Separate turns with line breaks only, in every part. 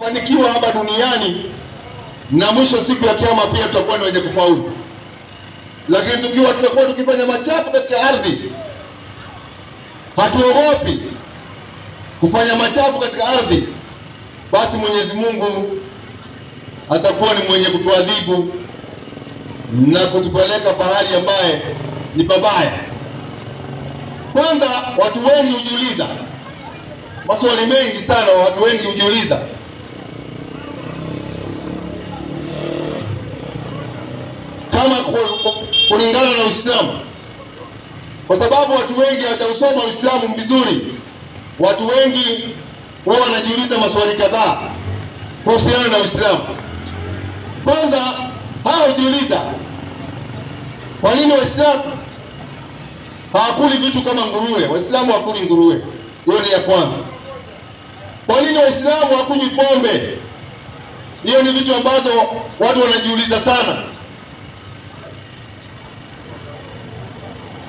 fanikiwa hapa duniani na mwisho siku ya kiama pia tutakuwa ni wenye kufaulu. Lakini tukiwa tutakuwa tukifanya machafu katika ardhi, hatuogopi kufanya machafu katika ardhi, basi Mwenyezi Mungu atakuwa ni mwenye kutuadhibu na kutupeleka pahali ambaye ni pabaya. Kwanza, watu wengi hujiuliza maswali mengi sana, watu wengi hujiuliza kama kulingana na Uislamu, kwa sababu watu wengi hawajausoma Uislamu vizuri. Watu wengi wao wanajiuliza maswali kadhaa kuhusiana na Uislamu. Kwanza hawa hujiuliza kwa nini Waislamu hawakuli vitu kama nguruwe? Waislamu hawakuli nguruwe, hiyo ni ya kwanza. Kwa nini Waislamu hawakunywi pombe? Hiyo ni vitu ambazo watu wanajiuliza sana.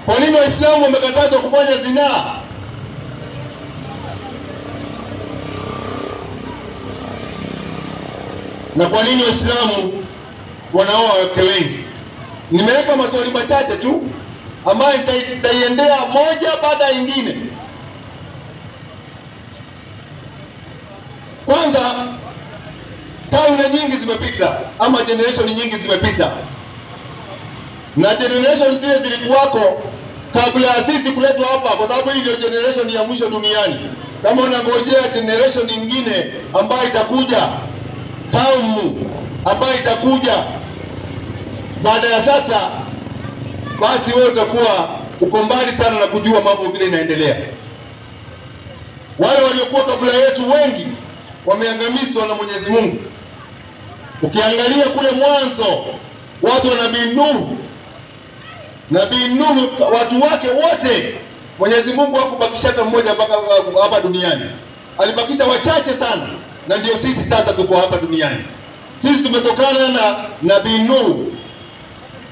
Kwa nini Waislamu wamekatazwa kufanya zinaa? Na kwa nini Waislamu wanaoa wake wengi? Nimeweka maswali machache tu ambayo nitaiendea moja baada ya nyingine. Kwanza, karne nyingi zimepita ama generation nyingi zimepita, na generation zile zilikuwako kabla ya sisi kuletwa hapa, kwa sababu hii ndio generation ya mwisho duniani. Kama unangojea generation nyingine ambayo itakuja, kaumu ambayo itakuja baada ya sasa, basi wewe utakuwa uko mbali sana na kujua mambo vile inaendelea. Wale waliokuwa kabla yetu wengi wameangamizwa na Mwenyezi Mungu. Ukiangalia kule mwanzo, watu wa Nabii Nuhu, Nabii Nuhu watu wake wote Mwenyezi Mungu hakubakisha hata mmoja mpaka hapa duniani, alibakisha wachache sana, na ndio sisi sasa tuko hapa duniani. Sisi tumetokana na Nabii Nuhu,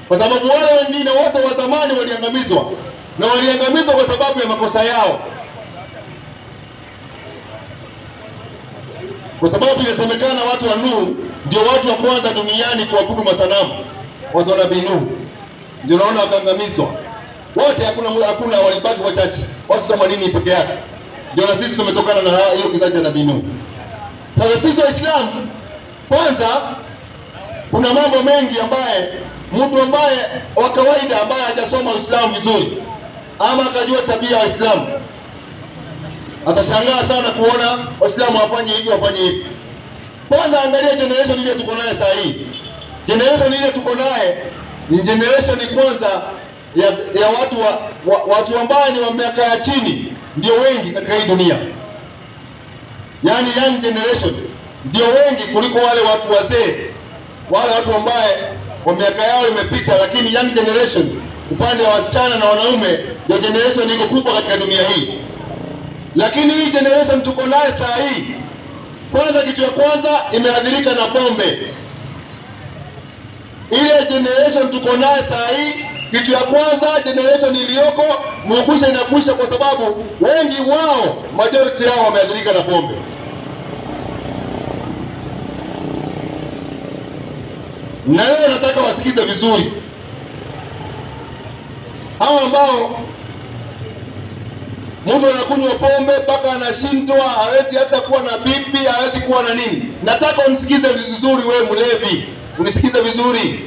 kwa sababu wale wengine wote wa zamani waliangamizwa, na waliangamizwa kwa sababu ya makosa yao, kwa sababu inasemekana watu wa Nuhu ndio watu wa kwanza duniani kuabudu masanamu. Watu wa Nabii Nuhu ndio naona wakangamizwa wote, hakuna hakuna, walibaki wachache, watu themanini peke yake. Ndio na sisi tumetokana na hiyo kizazi cha Nabii Nuhu. Sasa sisi Waislamu, kwanza kuna mambo mengi ambaye mtu ambaye wa kawaida ambaye hajasoma Uislamu vizuri ama akajua tabia ya Waislamu atashangaa sana kuona Waislamu wafanye hivi wafanye hivi. Kwanza angalia generation ile tuko naye saa hii. Generation ile tuko naye ni generation kwanza ya, ya watu wa, wa, watu ambao ni wa miaka ya chini ndio wengi katika hii dunia, yaani young generation ndio wengi kuliko wale watu wazee, wale watu ambaye wa miaka yao imepita, lakini young generation upande wa wasichana na wanaume ndio generation iko kubwa katika dunia hii. Lakini hii generation tuko naye saa hii, kwanza, kitu ya kwanza imeadhirika na pombe. Ile generation tuko naye saa hii, kitu ya kwanza, generation iliyoko mukusha inakusha, kwa sababu wengi wao, majority yao wameathirika na pombe. na wewe nataka wasikize vizuri, hao ambao mtu anakunywa pombe mpaka anashindwa, hawezi hata kuwa na bibi, hawezi kuwa na nini. Nataka unisikize vizuri, wewe mlevi, unisikize vizuri.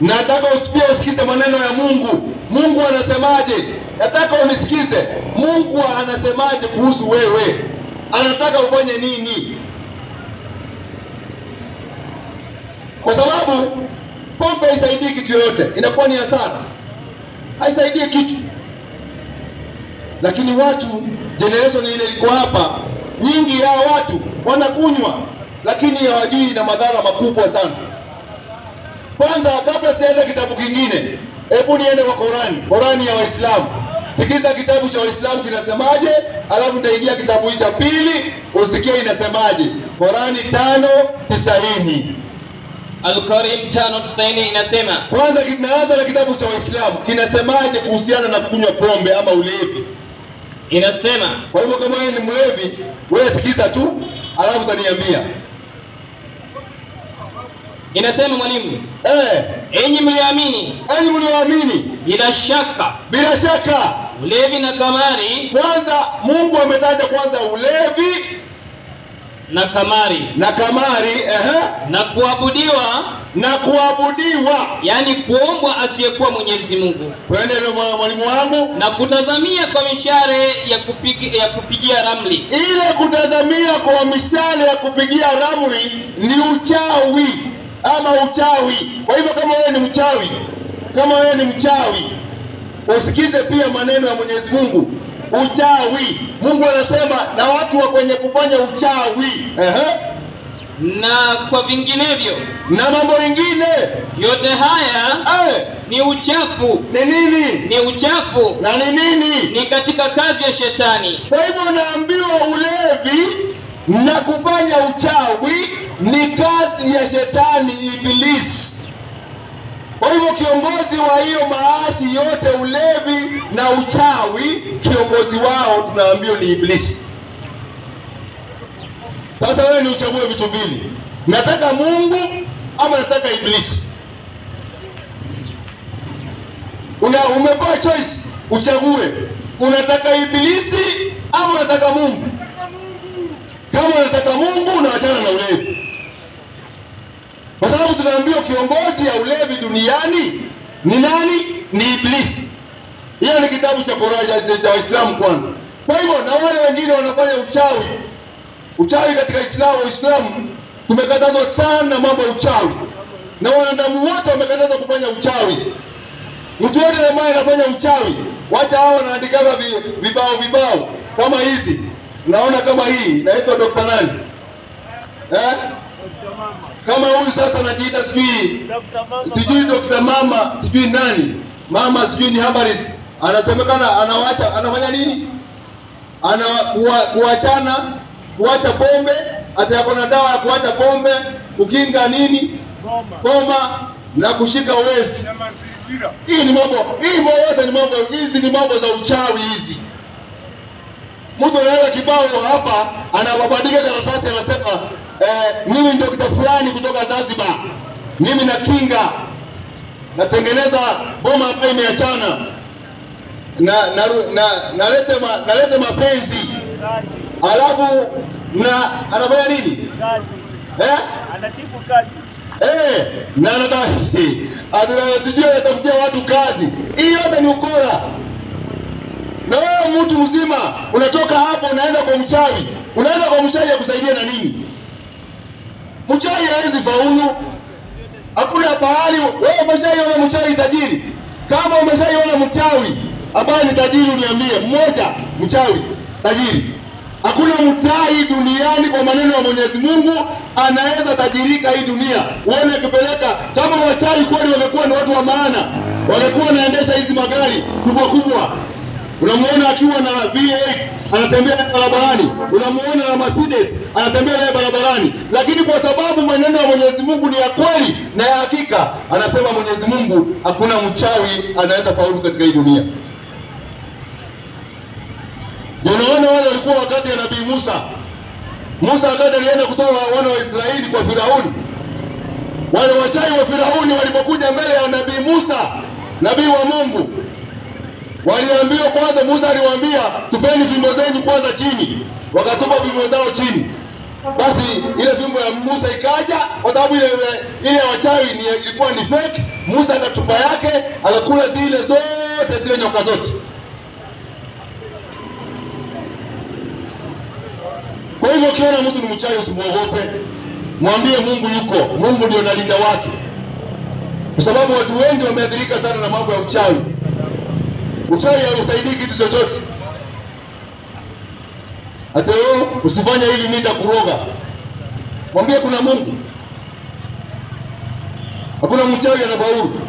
Nataka pia usikize maneno ya Mungu. Mungu anasemaje? Nataka unisikize. Mungu anasemaje kuhusu wewe? Anataka ufanye nini? kwa sababu pombe haisaidii kitu yoyote, inakuwa ni hasara, haisaidii kitu. Lakini watu generation ile iko hapa, nyingi ya watu wanakunywa, lakini hawajui ina madhara makubwa sana. Kwanza, kabla sienda kitabu kingine, hebu niende kwa Qurani, Qurani ya Waislamu. Sikiza kitabu cha Waislamu kinasemaje, alafu nitaingia kitabu hii cha pili usikie inasemaje. Qurani tano tisaini.
Al-Karim 590 inasema
Kwanza kinaanza na kitabu cha Waislamu kinasemaje kuhusiana na kunywa pombe ama ulevi.
inasema
Kwa hivyo kama wewe ni mlevi, wewe sikiza tu, alafu utaniambia.
Inasema mwalimu,
Eh,
enyi mlioamini,
enyi mlioamini,
bila shaka.
Bila shaka.
Ulevi na kamari.
Kwanza Mungu ametaja kwanza ulevi
na kamari.
na kamari, ehe,
na kuabudiwa,
na kuabudiwa.
yani kuombwa asiyekuwa Mwenyezi Mungu,
Kwende mwa- mwalimu wangu,
na kutazamia kwa mishale ya, kupigi, ya kupigia ramli.
ile kutazamia kwa mishale ya kupigia ramli ni uchawi ama uchawi. Kwa hivyo kama wewe ni mchawi, kama wewe ni mchawi, usikize pia maneno ya Mwenyezi Mungu. Uchawi, Mungu anasema na watu wa kwenye kufanya uchawi, ehe,
Na kwa vinginevyo
na mambo mengine
yote haya
eh,
ni uchafu,
ni nini
ni uchafu,
na ni nini?
ni katika kazi ya shetani.
Kwa hivyo unaambiwa ulevi na kufanya uchawi ni kazi ya shetani Ibilisi. Kwa hivyo kiongozi wa hiyo maasi yote, ulevi na uchawi, kiongozi wao tunaambiwa ni Ibilisi. Sasa wewe ni uchague vitu mbili, nataka Mungu ama nataka Ibilisi? Una umepewa choice, uchague, unataka Ibilisi ama unataka Mungu? Kama unataka Mungu unaachana na ulevi, kwa sababu tunaambiwa kiongozi ya ulevi duniani ni nani? Ni Iblisi. Hiyo ni kitabu cha Korani cha- Waislamu kwanza. Kwa hivyo na wale wengine wanafanya uchawi, uchawi katika Islamu, Waislamu tumekatazwa sana mambo ya uchawi, na wanadamu wote wamekatazwa kufanya uchawi. Mtu yote ambaye anafanya uchawi, wacha hao wanaandikaga vibao vibao kama hizi. naona kama hii inaitwa Dr. nani eh? Kama huyu sasa anajiita sijui sijui Dr. mama sijui nani mama sijui ni habari, anasemekana anawacha anafanya nini? Ana kuachana kuacha pombe, hata yako na dawa ya kuacha pombe, kukinga nini koma na kushika wezi. Hii ni mambo, hii mambo yote ni mambo, hizi ni mambo za uchawi hizi. Mtu anaweka kibao hapa, anababadika karatasi, anasema eh, mimi ndio kita fulani kutoka Zanzibar, mimi na kinga. Natengeneza boma hapa imeachana. Na na na nalete ma, nalete mapenzi, alafu na anafanya nini? Eh?
anatibu kazi.
Eh, na anataka ati sijui anatafutia watu kazi. Hii yote ni ukora. Na wewe mtu mzima unatoka hapo unaenda kwa mchawi, unaenda kwa mchawi akusaidia kusaidia na nini? Mchawi hawezi faulu. Hakuna pahali wewe umeshaiona mchawi tajiri. Kama umeshaiona mchawi ambaye ni tajiri, uniambie mmoja mchawi tajiri. Hakuna mtai duniani kwa maneno ya Mwenyezi Mungu anaweza tajirika hii dunia. Uone akipeleka kama wachawi kweli wamekuwa ni watu wa maana, wangekuwa wanaendesha hizi magari kubwa kubwa. Unamuona akiwa na V8 anatembea barabarani, unamuona na Mercedes anatembea naye barabarani, lakini kwa sababu maneno ya Mwenyezi Mungu ni ya kweli na ya hakika, anasema Mwenyezi Mungu hakuna mchawi anaweza faulu katika hii dunia. Unaona wale walikuwa wakati ya Nabii Musa. Musa wakati alienda kutoa wana wa Israeli kwa Firauni, wale wachawi wa Firauni walipokuja mbele ya Nabii Musa, nabii wa Mungu, waliambiwa kwanza, Musa aliwaambia tupeni fimbo zenyu kwanza chini, wakatupa fimbo zao chini. Basi ile fimbo ya Musa ikaja, kwa sababu ile ile wachawi ni, ilikuwa ni fake. Musa akatupa yake, akakula zile zote zile nyoka zote. Kwa hivyo ukiona mtu ni mchawi usimwogope, mwambie Mungu yuko. Mungu ndio analinda watu, kwa sababu watu wengi wameathirika sana na mambo ya uchawi. Uchawi hausaidii kitu chochote. Hata wewe usifanye hili, mimi nitakuroga. Mwambie kuna Mungu. Hakuna mchawi anafaulu.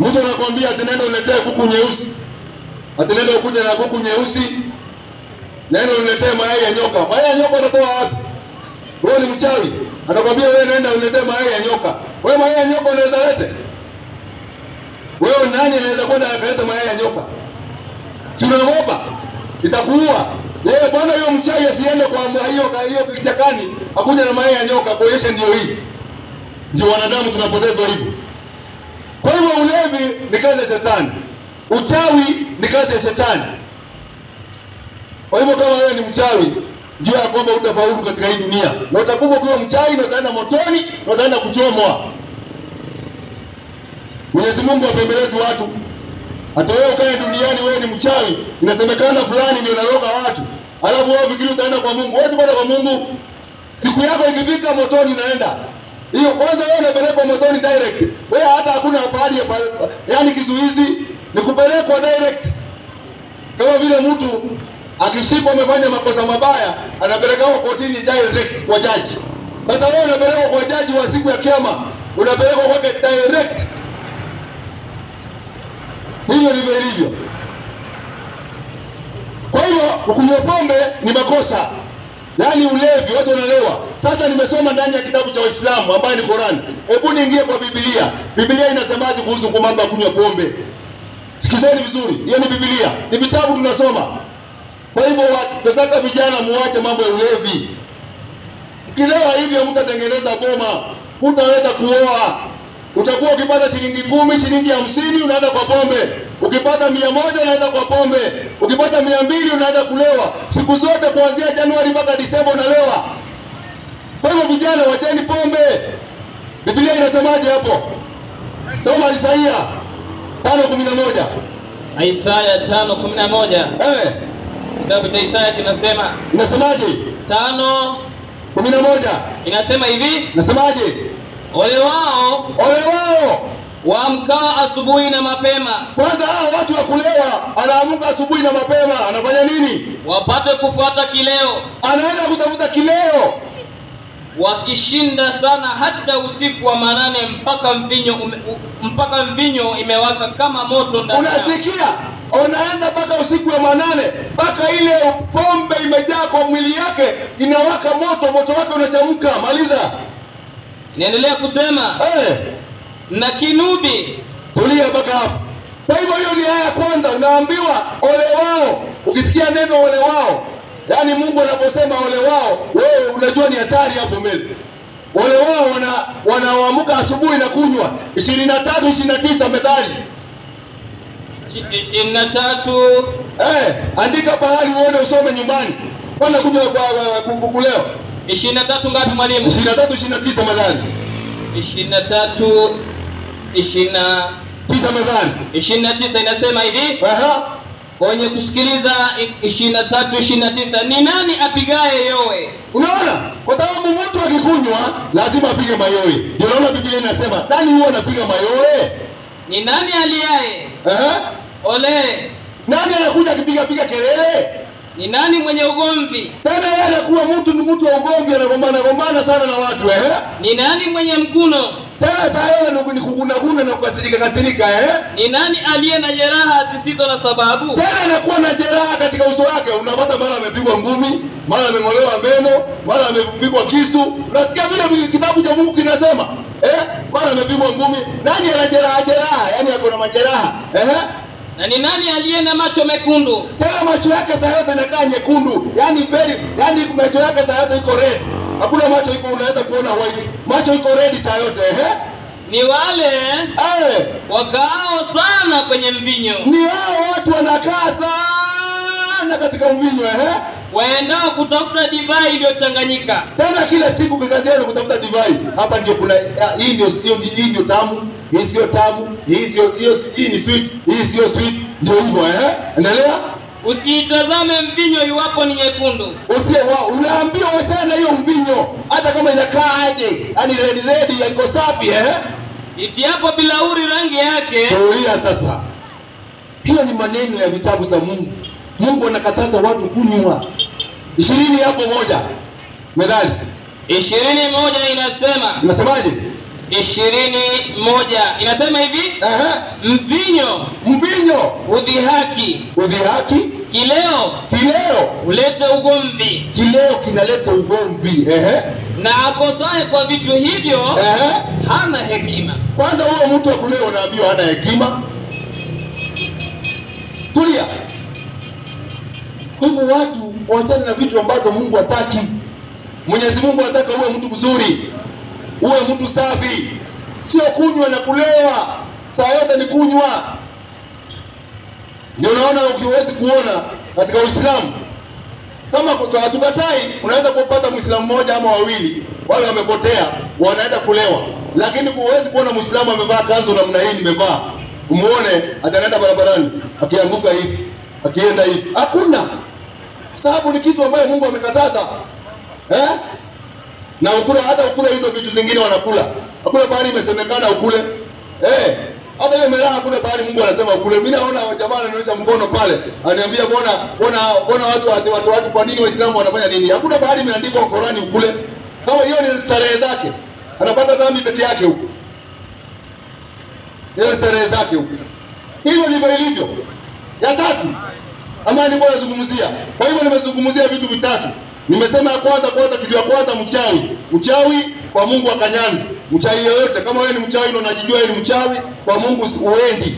Mtu anakwambia ati nenda uniletee kuku nyeusi, ati ukuja na kuku nyeusi naenda uniletee mayai ya nyoka. Mayai ya nyoka unatoa wapi? Wewe ni mchawi. Anakwambia wewe nenda uniletee mayai ya nyoka. Wewe mayai ya nyoka unaweza lete? Wewe nani anaweza kwenda anapeleta mayai ya nyoka? Tunaogopa. itakuua. Yeye bwana, hiyo mchawi asiende kwa hiyo hiyo kichakani akuja na mayai ya nyoka kuonyesha ndio hii. Ndio wanadamu tunapotezwa hivyo. Kwa hivyo ulevi ni kazi ya shetani, uchawi ni kazi ya shetani. Kwa hivyo kama wewe ni mchawi, jua ya kwamba utafaulu katika hii dunia, na utakufa ukiwa mchawi, na utaenda motoni, na utaenda kuchomwa. Mwenyezi Mungu apembelezi watu. Hata wewe ukae duniani, wewe ni mchawi, inasemekana fulani ndio naroga watu, alafu wewe fikiri utaenda kwa Mungu. Wewe kwenda kwa Mungu, siku yako ikifika, motoni naenda hiyo. Kwanza wewe unapelekwa motoni direct, wewe hata hakuna pahali, pa- yaani kizuizi, ni kupelekwa direct kama vile mtu akishikwa amefanya makosa mabaya anapelekwa kotini direct kwa jaji. Sasa wewe unapelekwa kwa jaji wa siku ya kiyama, unapelekwa kwake direct. Hivyo ndivyo ilivyo. Kwa hivyo kunywa pombe ni makosa, yaani ulevi, watu wanalewa. Sasa nimesoma ndani ya kitabu cha Waislamu ambayo ni Qurani. Hebu niingie kwa Biblia. Biblia inasemaje kuhusu kwa mambo ya kunywa pombe? Sikizeni vizuri, hiyo ni Biblia, ni vitabu tunasoma. Kwa hivyo tunataka vijana muache mambo ya ulevi. Ukilewa hivyo mtatengeneza boma, hutaweza kuoa. Utakuwa ukipata shilingi kumi, shilingi hamsini unaenda kwa pombe, ukipata mia moja unaenda kwa pombe, ukipata mia mbili unaenda kulewa. Siku zote kuanzia Januari mpaka Disemba unalewa. Kwa hivyo vijana, wacheni pombe. Biblia inasemaje hapo? Soma Isaia tano kumi na moja.
Isaya 5:11
Eh,
kitabu cha Isaya kinasema
inasemaje?
tano
kumi na moja
inasema hivi,
inasemaje?
ole wao
Ole wao
waamkao asubuhi na mapema
kwanza, hao watu wa kulewa, anaamka asubuhi na mapema, anafanya nini?
wapate kufuata kileo,
Anaenda kutafuta kileo.
wakishinda sana hata usiku wa manane, mpaka mvinyo ume, mpaka mvinyo imewaka kama moto ndani.
Unasikia? Unaenda mpaka usiku wa manane, mpaka ile pombe imejaa kwa mwili yake, inawaka moto, moto wake unachamka. Maliza.
Inaendelea kusema
Eh,
na kinubi.
Tulia mpaka hapo. Kwa hivyo hiyo ni aya ya kwanza, unaambiwa ole wao. Ukisikia neno ole wao, yaani Mungu anaposema ole wao, wewe unajua ni hatari hapo mbele. Ole wao wana wanaoamka asubuhi na kunywa 23 29 Methali
23
eh, andika pahali uone usome nyumbani. Bwana kuja kwa
kukuku leo 23 ngapi mwalimu?
23 29 Methali
23 ishina
tisa methali
ishina tisa inasema hivi wenye Kwenye kusikiliza ishirini na tatu ishirini na tisa ni nani apigaye yowe?
Unaona, kwa sababu mtu akikunywa lazima apige mayowe. Ndio naona Biblia inasema nani huwa anapiga mayowe?
Ni nani aliaye?
Aha.
Ole,
nani anakuja akipiga piga kelele?
Ni nani mwenye ugomvi?
Tena yeye anakuwa mtu ni mtu wa ugomvi, anagombana gombana sana na watu eh.
Ni nani mwenye mkuno?
Tena yeye ni kugunaguna na kukasirika kasirika eh?
ni nani aliye na jeraha zisizo na sababu
Tena anakuwa na jeraha katika uso wake, unapata mara amepigwa ngumi, mara ameng'olewa meno, mara amepigwa kisu. Unasikia vile kitabu cha Mungu kinasema eh? Mara amepigwa ngumi. Nani ana jeraha jeraha? Yaani ako na majeraha eh?
na ni nani aliye na macho mekundu
Tena macho yake saa yote inakaa nyekundu, yaani very, yaani macho yake saa yote iko red. Hakuna macho iko unaweza kuona white, macho iko red saa yote eh?
ni wale
Eh,
wakaao sana kwenye mvinyo
ni wao watu wanakaa sana katika mvinyo eh?
waendao kutafuta divai iliyochanganyika
Tena kila siku kazi yao kutafuta divai. Hapa ndio kuna hii ndio hiyo hii ndio tamu, hii sio tamu, hii sio hiyo hii ni sweet, hii sio sweet. Ndio hivyo eh? Endelea.
Usiitazame mvinyo iwapo ni nyekundu
Usiye wao, unaambiwa wachana na hiyo mvinyo hata kama inakaa aje. yani red red iko safi eh?
itiapo bilauri rangi yake
Tulia sasa. Hiyo ni maneno ya vitabu za Mungu. Mungu anakataza watu kunywa. Ishirini hapo moja. Methali.
ishirini moja inasema
Unasemaje?
Ishirini moja inasema hivi
Aha.
mvinyo
Mvinyo
udhihaki
udhihaki,
kileo
kileo
ulete ugomvi
kileo kinaleta ugomvi. Ehe.
na akosoe kwa vitu hivyo
Ehe.
hana hekima
Kwanza huyo mtu wa kuleo unaambiwa hana hekima. Tulia. Hivyo watu wachane na vitu ambazo Mungu hataki. Mwenyezi Mungu anataka uwe mtu mzuri, uwe mtu safi, sio kunywa na kulewa. Saa yote ni kunywa. Ndio unaona ukiwezi kuona katika Uislamu. Kama hatukatai, unaweza kupata Muislamu mmoja ama wawili. Wale wamepotea, wanaenda kulewa, lakini huwezi kuona Muislamu amevaa kanzu namna hii nimevaa, umuone atanaenda barabarani akianguka hivi akienda hivi, hakuna, sababu ni kitu ambayo Mungu amekataza. Eh? Na ukula hata ukula hizo vitu zingine wanakula, hakuna pahali imesemekana ukule eh. Hata hiyo meraha hakuna pahali Mungu anasema ukule. Mimi naona jamaa ananionyesha mkono pale, ananiambia mbona mbona mbona watu watu watu, watu kwa nini Waislamu wanafanya nini? Hakuna pahali imeandikwa kwa Qurani ukule. Kama hiyo ni starehe zake, anapata dhambi peke yake huko, hiyo starehe zake huko. Hivyo ndivyo ilivyo. Ya tatu ambayo nilikuwa nazungumzia. Kwa hivyo nimezungumzia vitu vitatu. Nimesema ya kwanza, kwanza, kitu ya kwanza, mchawi. Mchawi kwa Mungu akanyani. Mchawi yoyote, kama wewe ni mchawi na unajijua wewe ni mchawi, kwa Mungu uendi,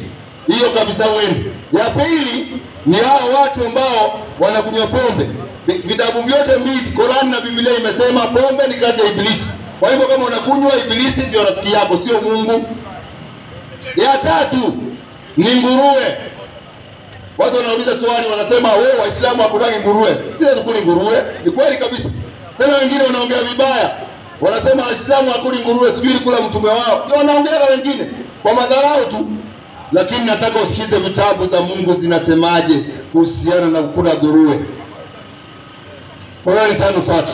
hiyo kabisa uendi. Ya pili ni hao watu ambao wanakunywa pombe. Vi- Vitabu vyote mbili, Qur'an na Biblia imesema pombe ni kazi ya Ibilisi. Kwa hivyo kama unakunywa, Ibilisi ndio rafiki yako, sio Mungu. Ya tatu ni nguruwe. Watu wanauliza swali, wanasema wewe Waislamu hakutaki nguruwe. Sisi hatukuli nguruwe. Ni kweli kabisa. Tena wengine wanaongea vibaya, wanasema Waislamu hakuli nguruwe, sijui kula mtume wao. Ndio wanaongea wengine kwa madharau tu, lakini nataka usikize vitabu za Mungu zinasemaje kuhusiana na kula nguruwe. Qurani tano tatu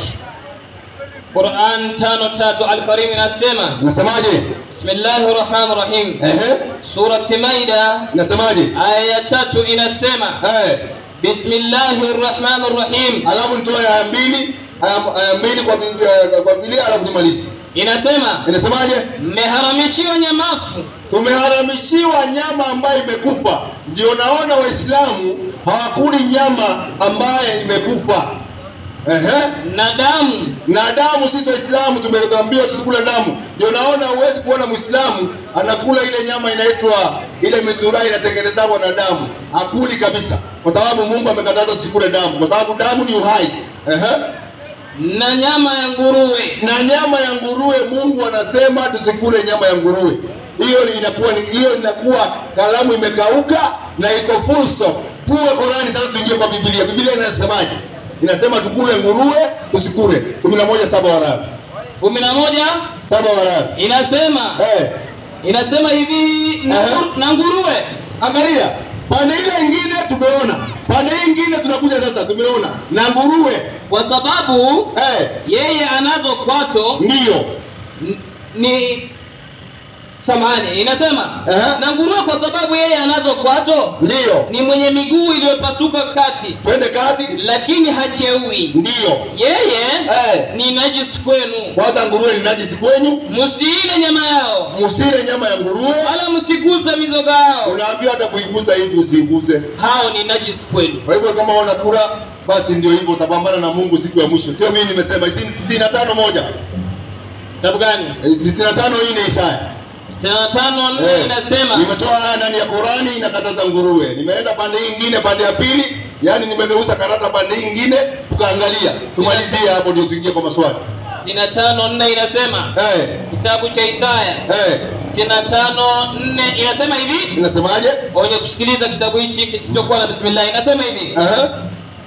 Quran tano tatu Al-Karim inasema
inasemaje?
Bismillahir Rahmanir Rahim.
Ehe,
Surati Maida
inasemaje?
aya ya tatu inasema
Eh,
Bismillahir Rahmanir Rahim.
alafu nitoe aya mbili aya aya mbili kwa Biblia, kwa Biblia alafu nimalize.
Inasema
Inasemaje?
mmeharamishiwa nyama.
Tumeharamishiwa nyama ambayo imekufa. Ndio naona Waislamu hawakuli nyama ambayo imekufa. Ehe.
na damu
Na damu, sisi Waislamu tumeambiwa tusikule damu. Ndio naona huwezi kuona Muislamu anakula ile nyama inaitwa ile miturai inatengenezwa na damu, hakuli kabisa, kwa sababu Mungu amekataza tusikule damu, kwa sababu damu ni uhai. Ehe.
na nyama ya nguruwe
na nyama ya nguruwe Mungu anasema tusikule nyama ya nguruwe. Hiyo ni inakuwa hiyo inakuwa kalamu imekauka na iko full stop. Funga Qurani sasa, tuingie kwa Biblia. Biblia inasemaje? Inasema tukule nguruwe, tusikule. 11 saba Warabi.
na moja
Saba Warabi.
inasema
Eh,
inasema hivi na,
Eh.
nguru- nguruwe
angalia pande ile ingine tumeona, pande ingine tunakuja sasa, tumeona na nguruwe.
kwa sababu
Eh,
yeye anazo kwato ndio ni samani inasema
Eh.
na nguruwe kwa sababu yeye anazo kwato
ndiyo,
ni mwenye miguu iliyopasuka kati
twende kazi.
lakini hacheui
Ndiyo
yeye
hey.
ni najisi kwenu
kwanza, nguruwe ni najisi kwenyu,
msiile nyama yao
musile nyama ya nguruwe.
wala msiguze mizoga yao
Unaambiwa hata kuiguza hivi usiguze.
hao ni najisi kwenu
Kwa hivyo kama wanakula basi ndio hivyo, utapambana na Mungu siku ya mwisho. Sio mimi nimesema, sitini na tano moja
kitabu gani
Eh, sitini na tano hii ni Isaya.
65 nne
Eh,
inasema
nimetoa aya ndani ya Qurani inakataza nguruwe, nimeenda pande nyingine, pande ya pili, yani nimegeuza karata pande nyingine, ingine, tukaangalia. Tumalizie hapo ndio tuingie kwa maswali.
65 nne inasema
hey.
kitabu cha Isaya hey. 65:4 inasema hivi
inasemaje?
wenye kusikiliza kitabu hichi kisichokuwa na bismillah inasema hivi
Aha.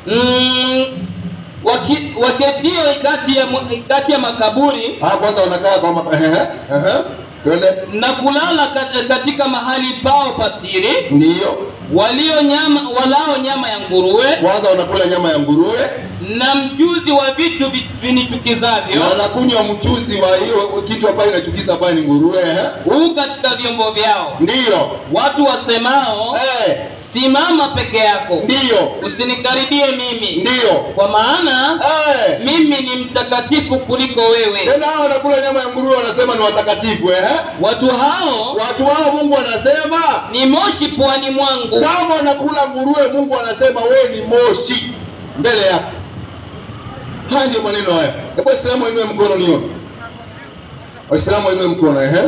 mm, waki, waketio kati ya, kati ya makaburi
Ah, kwanza wanakaa kwa ma- ehe, ehe. Twende.
na kulala katika mahali pao pasiri
ndio.
Walio nyama walao nyama ya nguruwe.
Kwanza wanakula nyama ya nguruwe.
Na mchuzi wa vitu vi- vinichukizavyo.
Na nakunywa mchuzi wa hiyo kitu ambayo inachukiza ambayo ni nguruwe
huu katika vyombo vyao.
Ndio.
Watu wasemao
Eh,
simama peke yako
ndio,
usinikaribie mimi
ndio,
kwa maana
hey,
mimi ni mtakatifu kuliko wewe
Tena hao wanakula nyama ya nguruwe wanasema ni watakatifu eh?
watu hao
Watu hao Mungu anasema
ni moshi puani mwangu
kama wanakula nguruwe, Mungu anasema wewe ni moshi mbele yako. Haya ndio maneno haya. Hebu Waislamu wainue mkono nione. Waislamu wainue mkono ehe.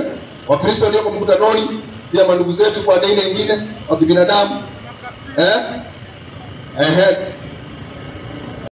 Wakristo walioko mkutanoni, pia mandugu zetu kwa dini nyingine wa kibinadamu eh? Ehe.